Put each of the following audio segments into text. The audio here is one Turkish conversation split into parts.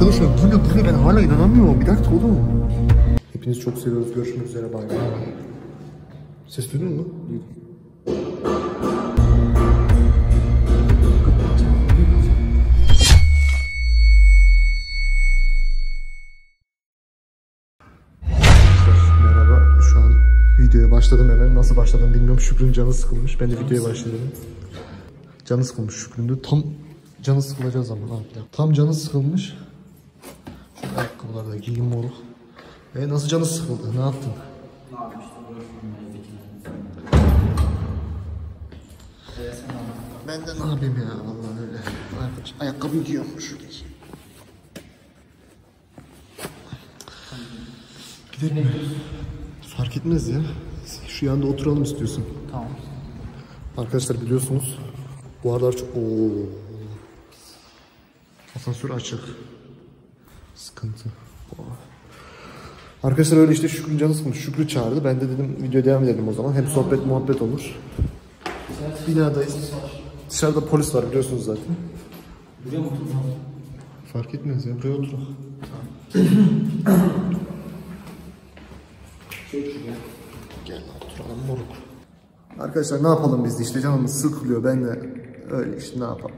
Arkadaşlar bu ne bu ne ben hala inanamıyorum. Bir dakika oğlum. Hepinizi çok seviyoruz. Görüşmek üzere. Bay bay. Ses duydun mu? Duydum. Merhaba. Şu an videoya başladım hemen. Nasıl başladım bilmiyorum. Şükrü'nün canı sıkılmış. Ben de videoya başladım. Canı sıkılmış Şükrü'nün de. Tam canı sıkılacağız ama? Tam canı sıkılmış. Şu ayakkabıları da giyeyim moruk. E nasıl canı sıkıldı? Ne yaptın? Ben de ne yapayım ya vallahi öyle. Arkadaş ayakkabı giyiyorum şuradaki. Gidelim mi? Fark etmez ya. Şu yanda oturalım istiyorsun. Tamam. Arkadaşlar biliyorsunuz bu aralar çok... Oo. Asansör açık. Sıkıntı. Arkadaşlar öyle işte Şükrü canı sıkılmış. Şükrü çağırdı. Ben de dedim video devam edelim o zaman. Hem sohbet muhabbet olur. Binadayız. Dışarıda polis var biliyorsunuz zaten. Buraya mı? Fark etmez ya. Buraya oturalım. Gel lan oturalım moruk. Arkadaşlar ne yapalım biz de işte canımız sıkılıyor. Ben de öyle işte ne yapalım.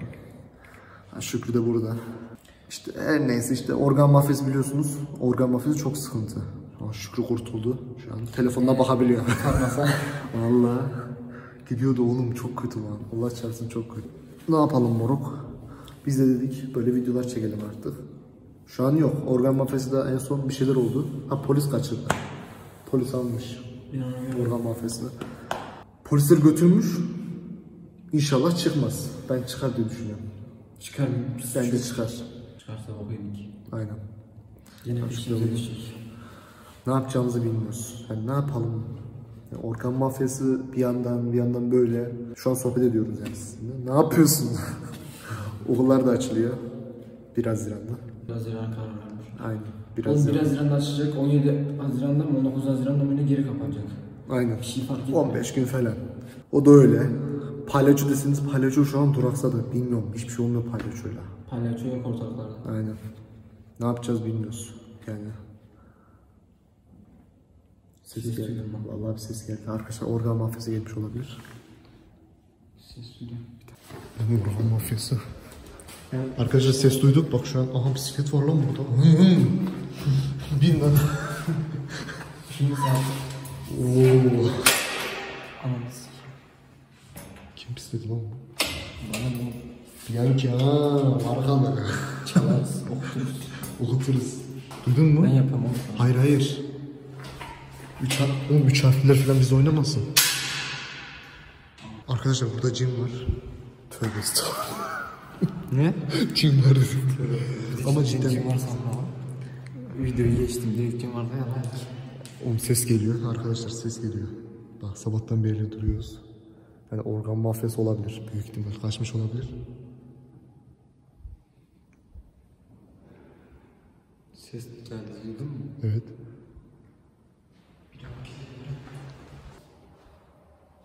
Ha, Şükrü de burada. İşte her neyse işte organ mafyası biliyorsunuz. Organ mafyası çok sıkıntı. Ha, Şükrü kurtuldu. Şu an telefonuna bakabiliyor. Vallahi gidiyordu oğlum çok kötü lan. Allah çarpsın çok kötü. Ne yapalım moruk? Biz de dedik böyle videolar çekelim artık. Şu an yok. Organ mafyası da en son bir şeyler oldu. Ha polis kaçırdı. Polis almış. Organ mafyasını. Polisler götürmüş. İnşallah çıkmaz. Ben çıkar diye düşünüyorum. Çıkar mı? Bence çıkar. Çıkarsa bakayım ki. Aynen. Yine bir şey. Ne yapacağımızı bilmiyoruz. Yani ne yapalım? Yani organ mafyası bir yandan bir yandan böyle. Şu an sohbet ediyoruz yani sizinle. Ne yapıyorsun? Okullar da açılıyor. Biraz Haziran'da. Biraz Haziran karar vermiş. Aynen. Biraz Oğlum 1 Haziran. Haziran'da açılacak, 17 Haziran'da mı 19 Haziran'da mı ne geri kapanacak. Aynen. Bir şey fark etmiyor. 15 gün falan. O da öyle. Palyaço deseniz palyaço şu an duraksadı. Bilmiyorum. Hiçbir şey olmuyor palyaçoyla. Palyaço yok ortalıklarda. Aynen. Ne yapacağız bilmiyoruz. Yani. Ses Ses geldi. Vallahi bir ses geldi. Arkadaşlar organ mafyası gelmiş olabilir. Ses duydum. Organ mafyası. Arkadaşlar ses duyduk. Bak şu an aha bisiklet var lan burada. Bin lan. Şimdi sen Oo. sikeyim. Kim pisledi lan bu? Bana bunu Bianca. Markalı. çalarız, okuturuz. Okuturuz. Duydun mu? Ben yapamam. Hayır hayır. Üç, har Oğlum üç harfler falan bizde oynamasın. Arkadaşlar burada cin var. Tövbe estağfurullah. Ne? cin var dedim. Ama cidden. var sanma. Videoyu geçtim, direkt kim vardı ya lan. Oğlum ses geliyor. Arkadaşlar ses geliyor. Bak sabahtan beri duruyoruz. Yani organ mafyası olabilir. Büyük ihtimal kaçmış olabilir. Ses geldi, duydun mu? Evet.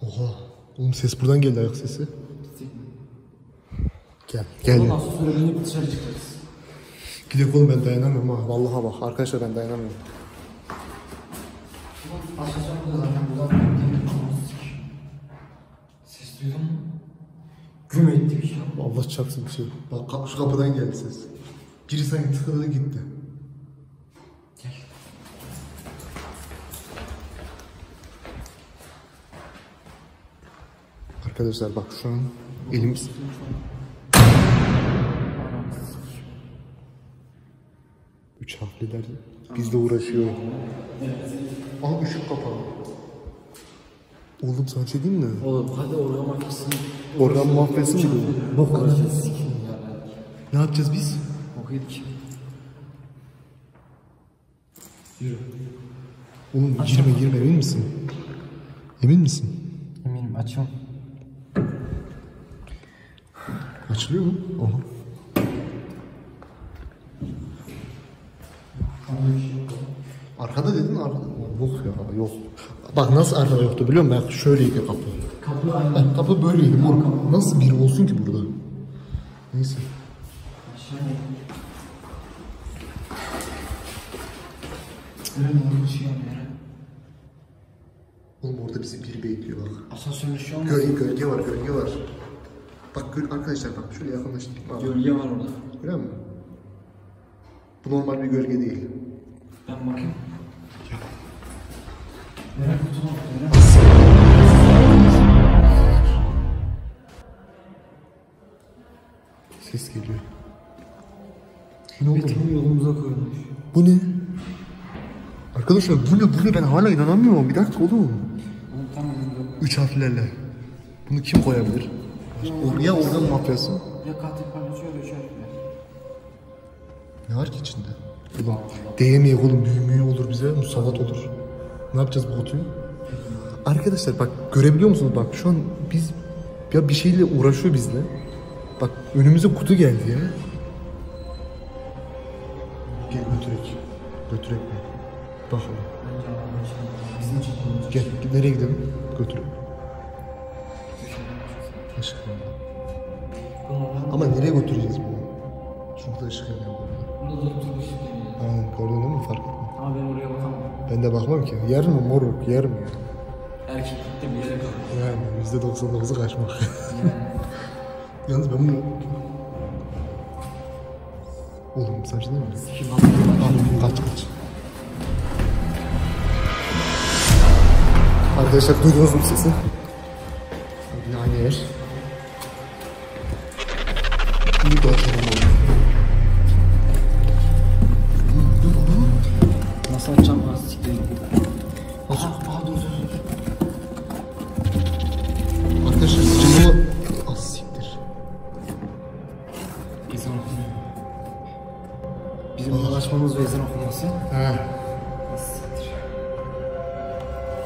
Oha. Oğlum ses buradan geldi ayak sesi. Gel. Gel. Ondan sonra binip dışarı çıkarız. Gidip oğlum ben dayanamıyorum ha. Vallahi bak. Arkadaşlar ben dayanamıyorum. Güm etti bir şey. Allah çarpsın bir şey. Bak şu kapıdan geldi ses. Biri sanki tıkladı gitti. Gel. Arkadaşlar bak şu an elimiz... Üç harfliler bizle uğraşıyor. Aha ışık kapalı. Oğlum sana şey diyeyim mi? Oğlum hadi oraya makasını. Organ mafyası mı bu? Bok olacağız. Ne yapacağız biz? Bok yedik. Yürü. Oğlum girme girme emin misin? Emin misin? Eminim açıyorum. Açılıyor mu? Oha. Arkada dedin mi arkada? Yok ya yok. Bak nasıl arkada yoktu biliyor musun? Bak şöyleydi kapı. Kapı aynı. Bak kapı böyleydi mor. Nasıl biri olsun ki burada? Neyse. Eren. Oğlum orada bizi biri bekliyor bak. Asansörün ışığı olmaz. Gölge, gölge var, gölge var. Bak gör, arkadaşlar bak şöyle yakınlaştırayım. Bak. Gölge var orada. Görüyor musun? Bu normal bir gölge değil. Ben bakayım. Ses geliyor. Ne oldu? Yolumuza koyulmuş. Bu ne? Arkadaşlar bu ne? Bu ne? Ben hala inanamıyorum. Bir dakika oğlum. Oğlum tamam. Üç harflerle. Bunu kim koyabilir? Or ya organ mafyası. Ya katil paylaşıyor üç harfler. Ne var ki içinde? Ulan değmeyek oğlum büyümüyor olur bize musallat olur. Ne yapacağız bu kutuyu? Arkadaşlar bak görebiliyor musunuz bak şu an biz ya bir şeyle uğraşıyor bizle. Bak önümüze kutu geldi ya. Gel götürek. Götürek mi? Bakalım. Gel nereye gidelim? Götürek. Aşkım. Ama nereye götüreceğiz bunu? Şurada ışık yanıyor. Burada doktor ışık geliyor. Aynen gördün değil mi fark. Ama ben oraya bakamam. Ben de bakmam ki. Yer mi moruk yer mi? Erkeklikte bir yere kalır. Yani yüzde 99'u kaçmak. Yalnız ben bunu... Oğlum değil mi? Kim? Al kaç kaç. Arkadaşlar duydunuz mu sesi? Ezan okunuyor. Bizim bunu açmamız ve ezan okunması. He.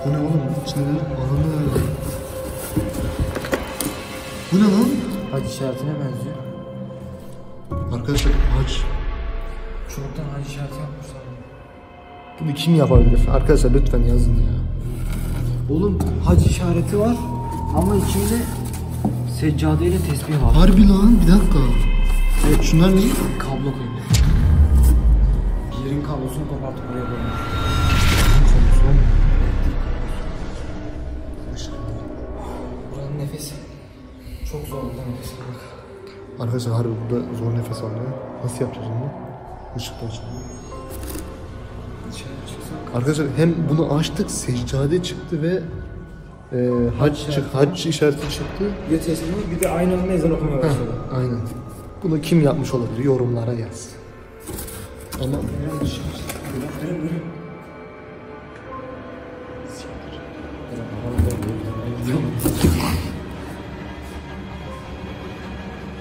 Bu ne oğlum? İçinde ananı. Bu ne lan? Hadi işaretine benziyor. Arkadaşlar aç. Çubuktan hadi işareti yapmışlar. Bunu kim yapabilir? Arkadaşlar lütfen yazın ya. Oğlum hac işareti var ama içinde seccade ile tesbih var. Harbi lan bir dakika. Evet şunlar ne? Kablo koymuş. Yerin kablosunu kopartıp oraya koymuş. Buranın nefesi çok zor burada nefes almak. Arkadaşlar harbi burada zor nefes alıyor. Nasıl yapacağız onu? Işıkla açalım. Arkadaşlar hem bunu açtık seccade çıktı ve e, hac, çık, hac işareti çıktı. Bir de bir de aynı anda ezan okumaya başladı. Aynen. Bunu kim yapmış olabilir? Yorumlara yaz. Ama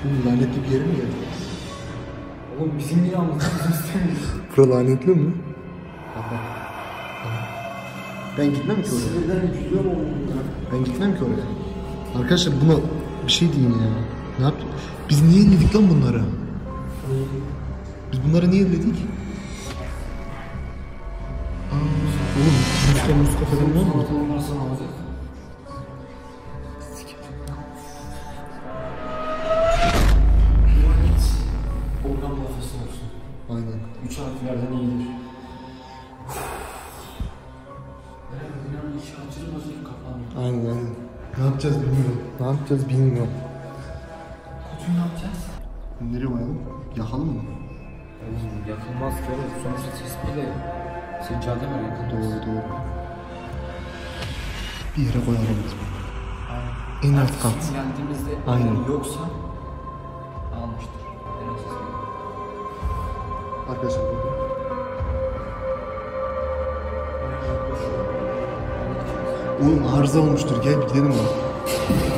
bu lanetli bir yere mi geldi? Oğlum bizim niye anlatmamızı istemiyoruz? Bura lanetli mi? Ben gitmem ki oraya. Sinirden. Ben gitmem ki oraya. Arkadaşlar buna bir şey deyin ya. Ne yaptık? Biz niye elledik lan bunları? Biz bunları niye elledik? Aa, oğlum muska muska falan ne olsun. Aynen. Üç harflerden iyidir. Aynen aynen. Ne yapacağız bilmiyorum. Ne yapacağız bilmiyorum. Nereye koyalım? Yakalım mı? Oğlum yakılmaz ki oğlum. Sonuçta tespihle seccade var yakılmaz. Doğru doğru. Bir yere koyalım biz bunu. En alt kat. Geldiğimizde Aynen. yoksa almıştır. Biraz hızlı. Arkadaşlar burada. Oğlum arıza olmuştur. Gel gidelim bak.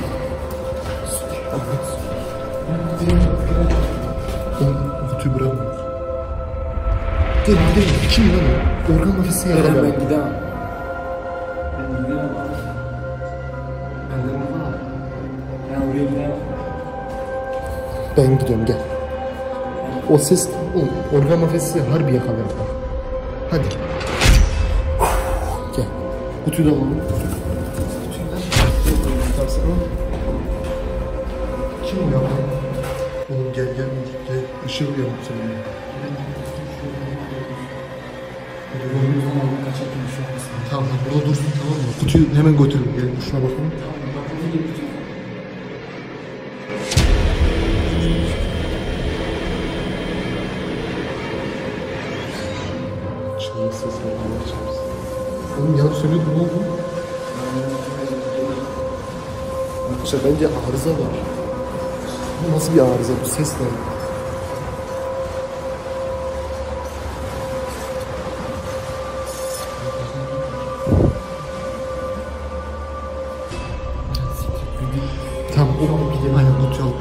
Gel gidelim. Kim lan o? Organ mafyası Eren yaralı. ben gidemem. Ben gidemem abi. Ben de var. Ben oraya gidemem. Ben gidiyorum gel. O ses, oğlum organ mafyası harbi yakalayalım. Hadi. Gel. Kutuyu da alalım. Kim o ya? Oğlum gel gel gel. Işığı uyanıp şu an. Tamam lan burada dursun tamam mı? Kutuyu hemen götürün. Gelin şuna bakın. Tamam. Çığlık. Allah çarpsın. Oğlum yalan söylüyordun ne oldu? Arkadaşlar bence arıza var. Bu nasıl bir arıza? Bu ses ne?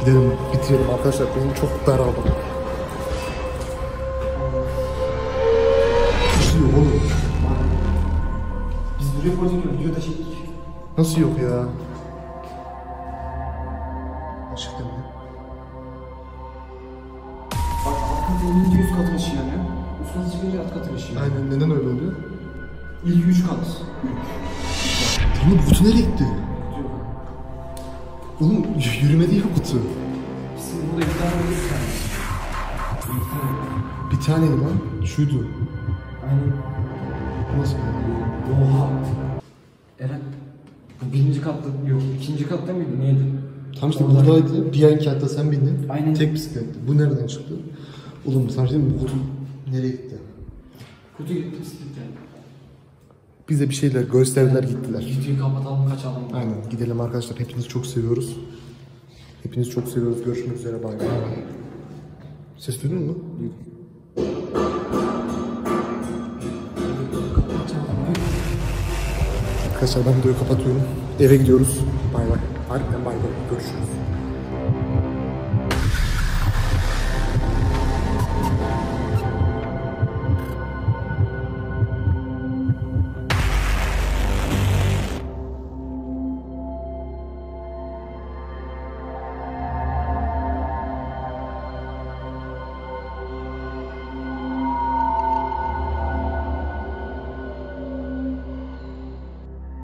Gidelim. Bitirelim arkadaşlar. Benim çok daraldım. Nasıl yok oğlum? Biz buraya ya videoda çektik. Nasıl yok ya? Gerçekten mi? Bak alt katı inince üst katın ışığı yanıyor. Üst katı çıkınca alt katın yanıyor. Aynen neden öyle oluyor? İlk üç kat. Tamam yürümedi ya kutu. Bizim burada bir tane bir tane. Bir tane. Taneydi lan. Şuydu. Aynen. Nasıl? Oha. Eren. Bu birinci katta yok. ikinci katta mıydı? Neydi? Tam işte Oradan- buradaydı. Bir yan katta sen bindin. Aynen. Tek bisikletti. Bu nereden çıktı? Oğlum sana şey mi? Bu kutu nereye gitti? Kutu gitti bisikletle. Bize bir şeyler gösterdiler gittiler. Videoyu kapatalım kaçalım. Aynen gidelim arkadaşlar. Hepinizi çok seviyoruz. Hepinizi çok seviyoruz. Görüşmek üzere. Bay bay. Ses duydun mu? Arkadaşlar ben videoyu kapatıyorum. Eve gidiyoruz. Bay bay. Harbiden bay bay. Görüşürüz.